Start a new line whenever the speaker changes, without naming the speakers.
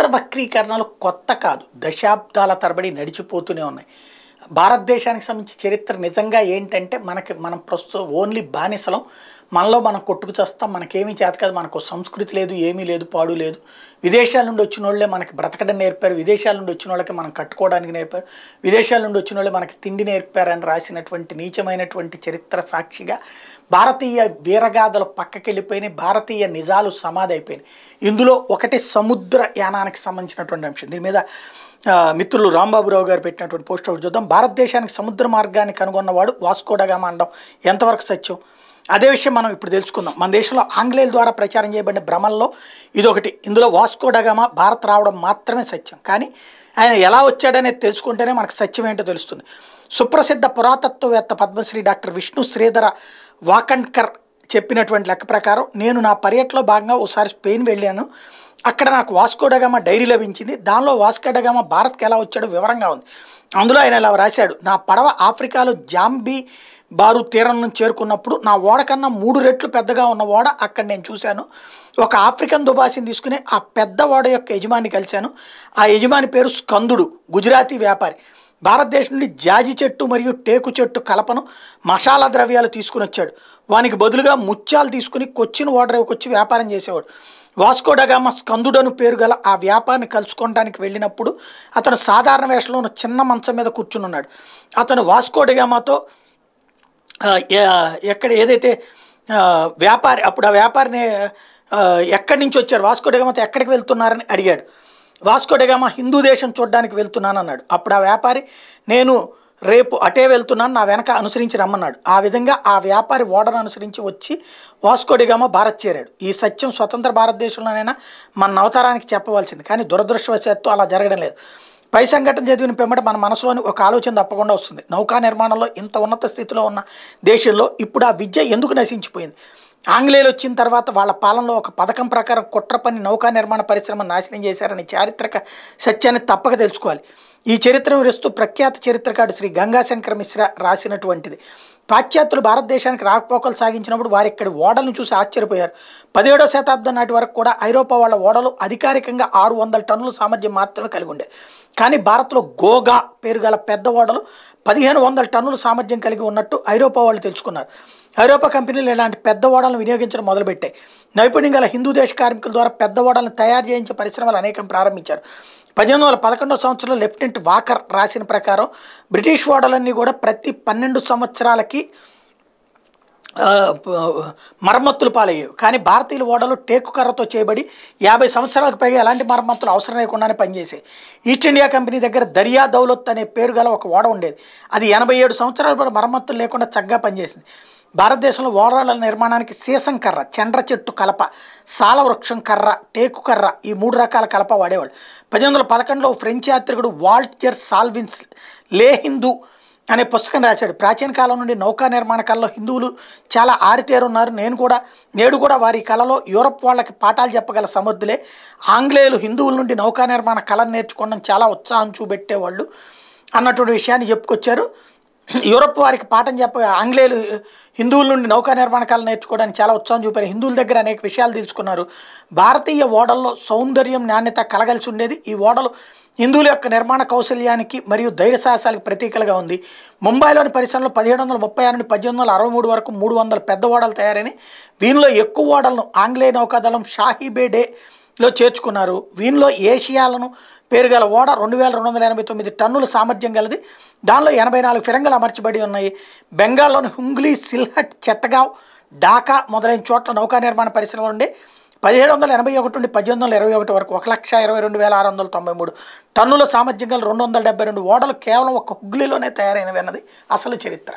చరిత్ర వక్రీకరణలు కొత్త కాదు. దశాబ్దాల తరబడి నడిచిపోతూనే ఉన్నాయి. భారతదేశానికి సంబంధించి చరిత్ర నిజంగా ఏంటంటే మనకి మనం ప్రస్తుతం ఓన్లీ బానిసలం. మనలో మనం కొట్టుకు చేస్తాం. మనకేమీ చేత కాదు. మనకు సంస్కృతి లేదు ఏమీ లేదు పాడు లేదు. విదేశాల నుండి వచ్చిన వాళ్ళే మనకి బ్రతకడం నేర్పారు. విదేశాల నుండి వచ్చిన వాళ్ళకి మనం కట్టుకోవడానికి నేర్పారు. విదేశాల నుండి వచ్చిన వాళ్ళే మనకి తిండి నేర్పారని రాసినటువంటి నీచమైనటువంటి చరిత్ర సాక్షిగా భారతీయ వీరగాథలు పక్కకి వెళ్ళిపోయినాయి భారతీయ నిజాలు సమాధి అయిపోయినాయి. ఇందులో ఒకటి సముద్ర యానానికి సంబంధించినటువంటి అంశం. దీని మీద మిత్రులు రాంబాబురావు గారు పెట్టినటువంటి పోస్ట్ ఒకటి చూద్దాం. భారతదేశానికి సముద్ర మార్గాన్ని కనుగొన్నవాడు వాస్కోడగామా అనడం ఎంతవరకు సత్యం? అదే విషయం మనం ఇప్పుడు తెలుసుకుందాం. మన దేశంలో ఆంగ్లేయుల ద్వారా ప్రచారం చేయబడిన భ్రమల్లో ఇదొకటి. ఇందులో వాస్కోడగామా భారత్ రావడం మాత్రమే సత్యం. కానీ ఆయన ఎలా వచ్చాడనేది తెలుసుకుంటేనే మనకు సత్యం ఏంటో తెలుస్తుంది. సుప్రసిద్ధ పురాతత్వవేత్త పద్మశ్రీ డాక్టర్ విష్ణు శ్రీధర వాకండ్కర్ చెప్పినటువంటి లెక్క ప్రకారం నేను నా పర్యటనలో భాగంగా ఒకసారి స్పెయిన్ వెళ్ళాను. అక్కడ నాకు వాస్కోడగామ డైరీ లభించింది. దానిలో వాస్కోడగామ భారత్కి ఎలా వచ్చాడో వివరంగా ఉంది. అందులో ఆయన ఇలా రాశాడు నా పడవ ఆఫ్రికాలో జాంబీ బారు తీరం నుంచి చేరుకున్నప్పుడు నా ఓడ కన్నా మూడు రెట్లు పెద్దగా ఉన్న ఓడ అక్కడ నేను చూశాను. ఒక ఆఫ్రికన్ దుబాసిని తీసుకుని ఆ పెద్ద ఓడ యొక్క యజమాని కలిశాను. ఆ యజమాని పేరు స్కందుడు గుజరాతీ వ్యాపారి. భారతదేశం నుండి జాజి చెట్టు మరియు టేకు చెట్టు కలపను మసాలా ద్రవ్యాలు తీసుకుని వచ్చాడు. వానికి బదులుగా ముత్యాలు తీసుకుని కొచ్చిన్ ఓడరేవుకి వ్యాపారం చేసేవాడు. వాస్కోడగామ స్కందుడను పేరు గల ఆ వ్యాపారిని కలుసుకోవడానికి వెళ్ళినప్పుడు అతను సాధారణ వేషంలో ఉన్న చిన్న మంచం మీద కూర్చుని ఉన్నాడు అతను వాస్కోడగామతో ఎక్కడ ఏదైతే వ్యాపారి అప్పుడు ఆ వ్యాపారిని ఎక్కడి నుంచి వచ్చారు వాస్కోడగామతో ఎక్కడికి వెళ్తున్నారని అడిగాడు. వాస్కోడగామ హిందూ దేశం చూడడానికి వెళ్తున్నాను అన్నాడు అప్పుడు ఆ వ్యాపారి నేను రేపు అటే వెళ్తున్నాను నా వెనక అనుసరించి రమ్మన్నాడు. ఆ విధంగా ఆ వ్యాపారి ఓడను అనుసరించి వచ్చి వాస్కోడిగామ భారత్ చేరాడు. ఈ సత్యం స్వతంత్ర భారతదేశంలోనైనా మన అవతారానికి చెప్పవలసింది కానీ దురదృష్టవశాత్తు అలా జరగడం లేదు. పై సంఘటన చదివిన పిమ్మట మన మనసులోని ఒక ఆలోచన తప్పకుండా వస్తుంది. నౌకా నిర్మాణంలో ఇంత ఉన్నత స్థితిలో ఉన్న దేశంలో ఇప్పుడు ఆ విద్య ఎందుకు నశించిపోయింది? ఆంగ్లేయులు వచ్చిన తర్వాత వాళ్ళ పాలనలో ఒక పథకం ప్రకారం కుట్ర పని నౌకా నిర్మాణ పరిశ్రమ నాశనం చేశారని చారిత్రక సత్యాన్ని తప్పక తెలుసుకోవాలి. ఈ చరిత్ర వివరిస్తూ ప్రఖ్యాత చరిత్రకారుడు శ్రీ గంగాశంకర మిశ్ర రాసినటువంటిది. పాశ్చాత్యులు భారతదేశానికి రాకపోకలు సాగించినప్పుడు వారు ఇక్కడ ఓడలను చూసి ఆశ్చర్యపోయారు. పదిహేడో శతాబ్దం నాటి వరకు కూడా ఐరోపా వాళ్ళ ఓడలు అధికారికంగా ఆరు వందల టన్నుల సామర్థ్యం మాత్రమే కలిగి ఉండే. కానీ భారత్లో గోగా పేరు గల పెద్ద ఓడలు పదిహేను వందల టన్నుల సామర్థ్యం కలిగి ఉన్నట్టు ఐరోపా వాళ్ళు తెలుసుకున్నారు. ఐరోపా కంపెనీలు ఇలాంటి పెద్ద ఓడలను వినియోగించడం మొదలుపెట్టాయి. నైపుణ్యం గల హిందూ దేశ కార్మికుల ద్వారా పెద్ద ఓడలను తయారు చేయించే పరిశ్రమలు అనేకం ప్రారంభించారు. పద్దెనిమిది వందల పదకొండవ సంవత్సరంలో లెఫ్టినెంట్ వాకర్ రాసిన ప్రకారం బ్రిటిష్ ఓడలన్నీ కూడా ప్రతి పన్నెండు సంవత్సరాలకి మరమ్మతులు పాలయ్యాయి. కానీ భారతీయుల ఓడలు టేకు కర్రతో చేయబడి యాభై సంవత్సరాలకు పైగా ఎలాంటి మరమ్మతులు అవసరం లేకుండానే పనిచేసాయి ఈస్ట్ ఇండియా కంపెనీ దగ్గర దరియా దౌలత్ అనే పేరు గల ఒక ఓడ ఉండేది. అది ఎనభై ఏడు సంవత్సరాల పాటు మరమ్మతులు లేకుండా చక్కగా పనిచేసింది. భారతదేశంలో ఓడల నిర్మాణానికి సీసం కర్ర చండ్ర చెట్టు కలప సాల వృక్షం కర్ర టేకు కర్ర ఈ మూడు రకాల కలప వాడేవాళ్ళు. పద్దెనిమిది వందల పదకొండులో ఫ్రెంచ్ యాత్రికుడు వాల్టర్ సాల్విన్స్ లే హిందూ అనే పుస్తకం రాశాడు. ప్రాచీన కాలం నుండి నౌకా నిర్మాణ కళలో హిందువులు చాలా ఆరితేరున్నారు. నేను కూడా నేడు కూడా వారి కళలో యూరప్ వాళ్ళకి పాఠాలు చెప్పగల సమర్థులే. ఆంగ్లేయులు హిందువుల నుండి నౌకా నిర్మాణ కళను నేర్చుకోవడం చాలా ఉత్సాహం చూపెట్టేవాళ్ళు అన్నటువంటి విషయాన్ని చెప్పుకొచ్చారు. యూరప్ వారికి పాఠం చెప్ప ఆంగ్లేయులు హిందువుల నుండి నౌకా నిర్మాణ నేర్చుకోవడానికి చాలా ఉత్సాహం చూపారు. హిందువుల దగ్గర అనేక విషయాలు తెలుసుకున్నారు భారతీయ ఓడల్లో సౌందర్యం నాణ్యత కలగలిసి ఉండేది ఈ ఓడలు హిందువుల యొక్క నిర్మాణ కౌశల్యానికి మరియు ధైర్య సాహసాలకు ప్రతీకలుగా ఉంది. ముంబైలోని పరిశ్రమలో పదిహేడు వందల ముప్పై ఆరు నుండి పద్దెనిమిది వందల అరవై మూడు వరకు మూడు వందల పెద్ద ఓడలు తయారైన వీనిలో ఎక్కువ ఓడలను ఆంగ్లేయ నౌకాదళం షాహీబేడేలో లో చేర్చుకున్నారు. వీనిలో ఏషియాలను పేరుగల ఓడ రెండు వేల రెండు వందల ఎనభై తొమ్మిది టన్నుల సామర్థ్యం గలది. దానిలో ఎనభై నాలుగు ఫిరంగులు అమర్చబడి ఉన్నాయి. బెంగాల్లోని హుంగ్లీ సిల్హట్ చెట్టగావ్ ఢాకా మొదలైన చోట్ల నౌకా నిర్మాణ పరిశ్రమలు ఉండే పదిహేడు వందల ఎనభై ఒకటి నుండి పద్దెనిమిది వందల ఇరవై ఒకటి వరకు ఒక లక్ష ఇరవై రెండు వేల ఆరు వందల తొంభై మూడు టన్నుల సామర్థ్యం గల రెండు వందల డెబ్బై రెండు ఓడలు కేవలం ఒక హుగ్లీలోనే తయారైనవి అన్నది అసలు చరిత్ర.